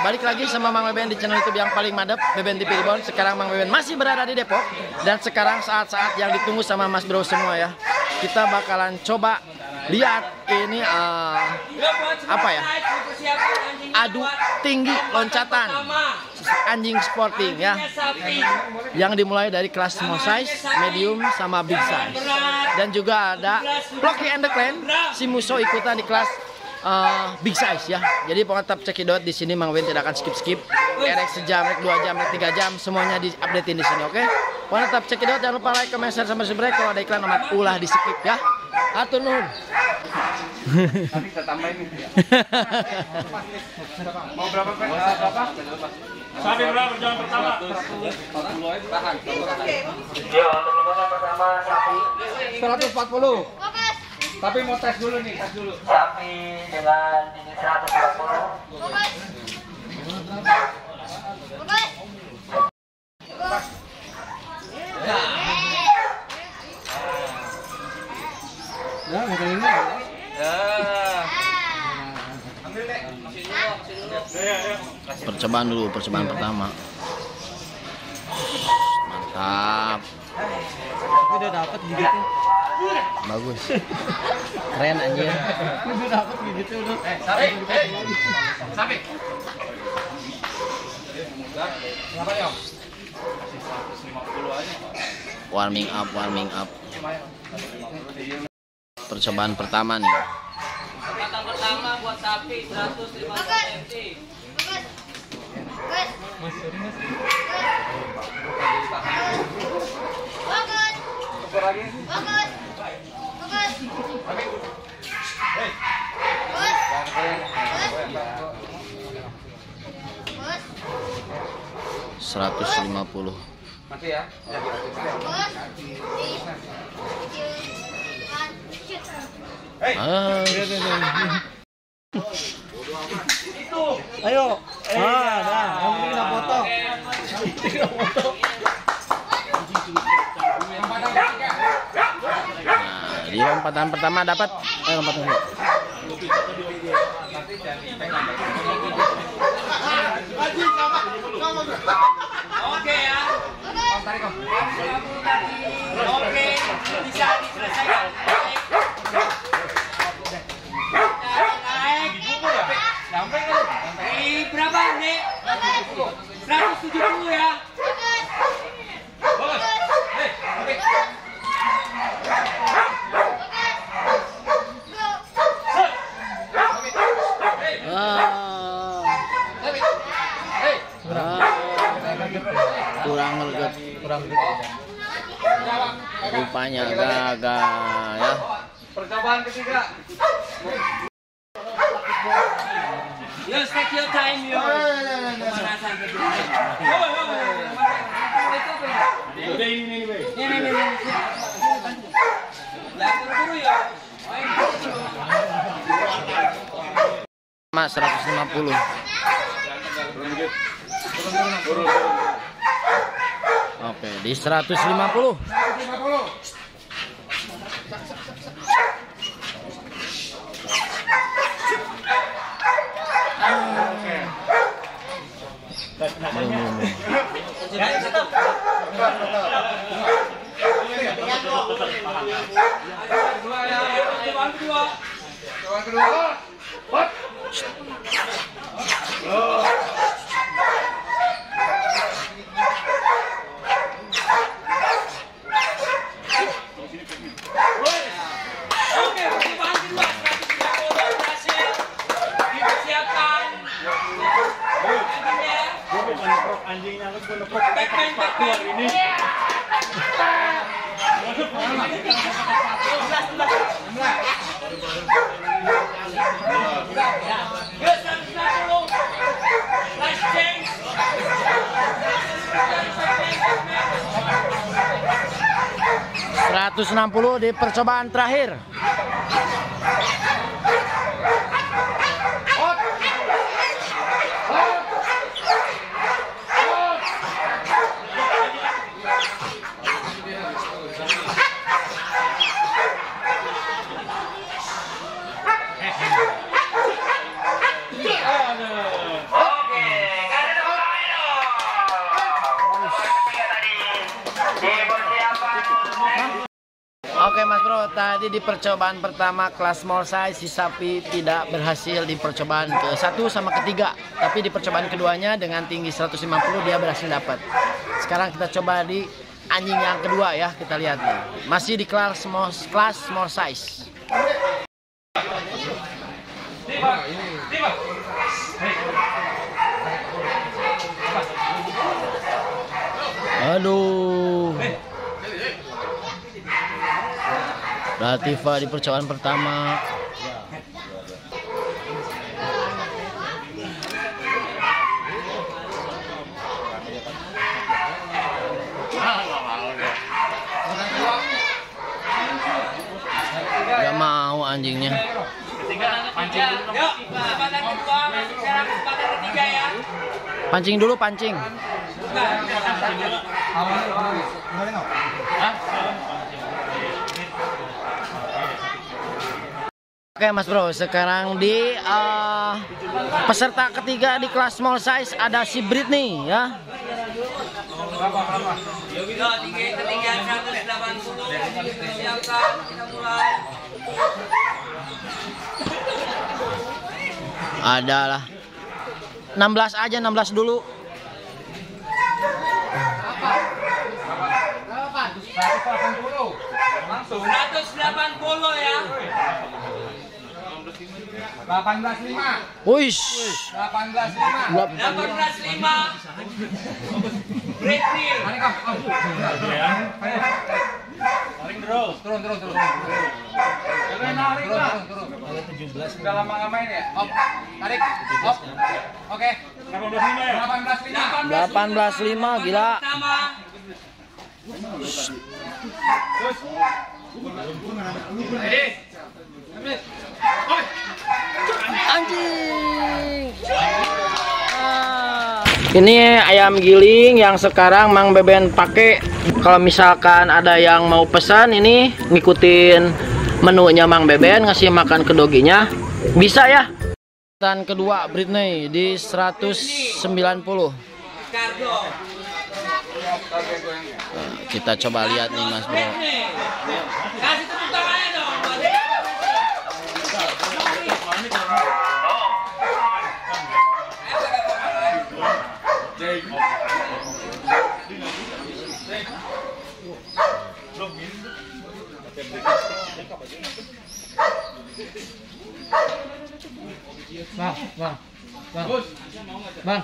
Balik lagi sama Mang Beben di channel YouTube yang paling madep Beben TV Reborn Sekarang Mang Beben masih berada di Depok. Dan sekarang saat-saat yang ditunggu sama Mas Bro semua ya. Kita bakalan coba lihat ini uh, Apa ya? Adu tinggi loncatan Anjing sporting ya. Yang dimulai dari kelas small size, medium, sama big size. Dan juga ada Flocky and the Clan Si Muso ikutan di kelas uh, big size ya. Jadi pokoknya tetap cekidot di sini Mang Win tidak akan skip skip. Erek sejam, erek dua jam, erek tiga jam semuanya di updatein di sini, oke? Pokoknya tetap cekidot jangan lupa like, comment, share, sama subscribe. Kalau ada iklan amat ulah di skip ya. Atur nuhun. Tapi kita tambahin nih. Mau berapa? Berapa? Sapi berapa jam pertama? 40 aja tahan. Ya, untuk lembaga pertama sapi 140. Tapi mau tes dulu nih, tes dulu. sapi dengan ini 120. Ya, mau ini. Percobaan dulu, percobaan pertama. Mantap. Udah dapat gitu bagus. Keren aja. Eh, eh. warming up warming up. Percobaan pertama nih. Pertama pertama buat sapi 150 cm Bagus. Bagus. Bagus. 150 Masih ya? ya, ya, ya. Ayo. Eh, ah, nah, yang penting foto. Foto. Di lompatan pertama dapat. Eh. Oke ya. Oke, bisa diselesaikan. Naik. Berapa, Nek? 170 ya. Just take your time, yo. 150. Oke, di 150. 160 di percobaan terakhir. Oke, karena ada orang lain dong. Tiga tadi. Dipersiapkan. Tadi di percobaan pertama kelas small size si sapi tidak berhasil di percobaan ke satu sama ketiga, tapi di percobaan keduanya dengan tinggi 150 dia berhasil dapat. Sekarang kita coba di anjing yang kedua ya, kita lihat nih. Masih di kelas small, kelas small size. Aduh. Latifah di percobaan pertama. Gak mau anjingnya. Kesempatan ketiga ya. Pancing dulu Oke Mas Bro, sekarang di eh, peserta ketiga di kelas small size ada si Britney ya. Yuk, tinggi ketinggian 180. Siapkan, kita mulai. Ada lah. 16 aja 16 dulu. Langsung 180 ya. 18.5. Wuish. 18.5. 185. Britney. Turun, turun, turun. Turun, narik lah. Turun, turun. Udah lama nggak main ya? Op, tarik. Op. Oke. 18.5 ya? 18.5. 18.5 gila. Pertama. Anjing. Ah. Ini ayam giling yang sekarang Mang Beben pakai. Kalau misalkan ada yang mau pesan ini ngikutin menunya Mang Beben ngasih makan ke doginya, bisa ya. Dan kedua Britney di 190. Cardo. Kita coba lihat nih Mas Bro. Bang, bang. Bang. Bang.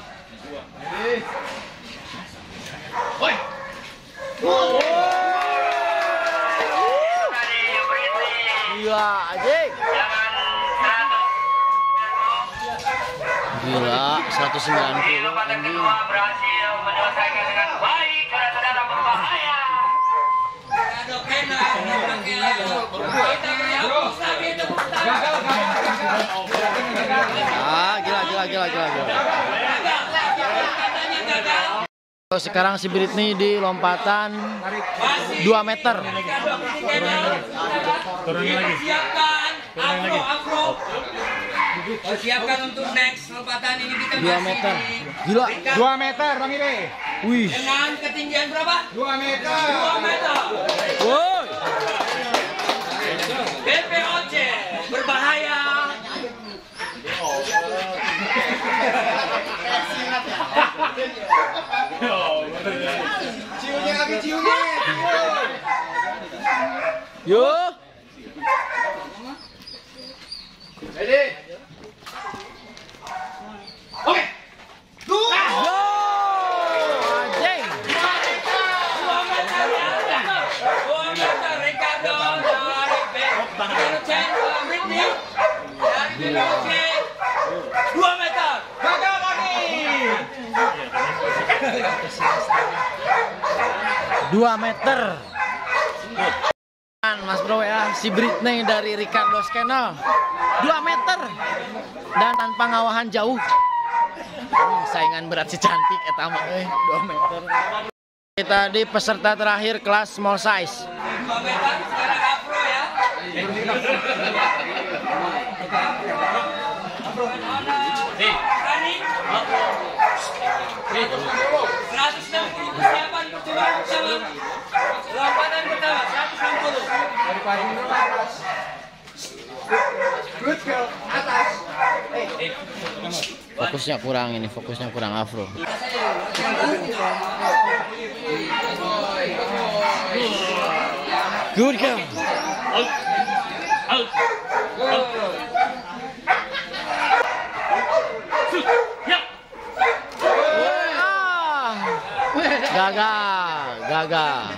Britney. Gila anjing. Jangan 100. Gila 190 Di lompatan anjing. kedua berhasil menyelesaikan dengan baik karena saudara berbahaya. Ah, gila gila gila gila gila. Katanya gagal. Sekarang si Britney di lompatan 2 meter. Turun lagi. Afro. Siapkan untuk next lompatan ini kita 2 masih meter. Gila. 2 meter, Bang Ibe. Wih. Dengan ketinggian berapa? 2 meter. 2 meter. Woi. BPOC berbahaya. Ciumnya lagi ciumnya. Yo. Ready? Oke. Yo. Anjing. Dua meter ya. Dua meter Ricardo dari BPOC Britney dari BPOC. Dua meter. Gagal lagi. 2 meter. Mas Bro ya, si Britney dari Ricardo Scannell 2 meter dan tanpa ngawahan jauh. Hmm, saingan berat si cantik eta mah euy, 2 meter. Kita di peserta terakhir kelas small size. Meter sekarang afro ya. Berani? 160 persiapan percobaan bersama. Lompatan pertama 160. Fokusnya kurang ini, fokusnya kurang afro. Good girl. Ah. Gagal, gagal.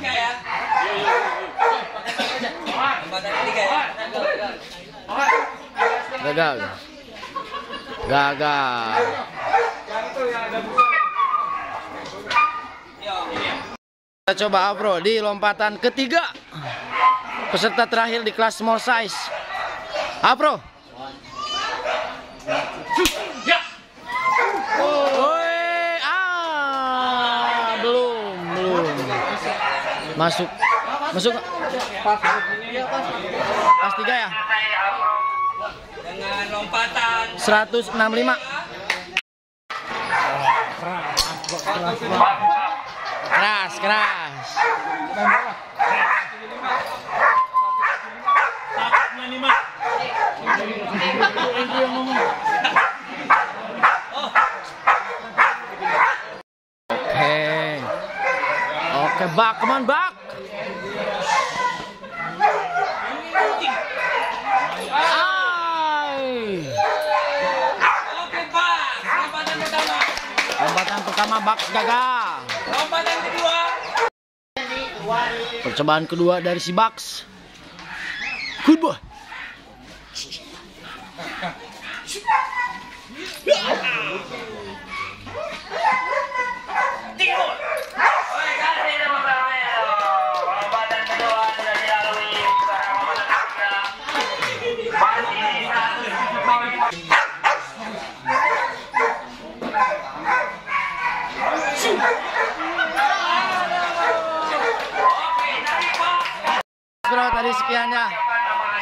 Gagal. Gagal. Kita coba Afro di lompatan ketiga. Peserta terakhir di kelas small size. Afro. Woi, ah, belum, belum. Masuk. Masuk. Pas tiga ya? Dengan lompatan 165. Keras, keras. Oke. Oke, bak, come on, bak. Ay. Pak. Lompatan pertama. Lompatan pertama bak gagal. Lompatan kedua. Percobaan kedua dari si Bucks. Good boy.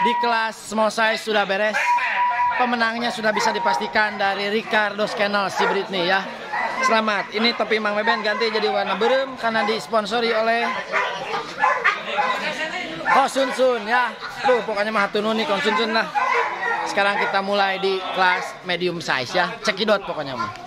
Di kelas small size sudah beres. Pemenangnya sudah bisa dipastikan dari Ricardo Scannell si Britney ya. Selamat. Ini topi Mang Beben ganti jadi warna berem karena disponsori oleh Kosun Sun ya. Tuh pokoknya mah hatunun nih Kosun Sun lah. Sekarang kita mulai di kelas medium size ya. Cekidot pokoknya mah.